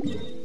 you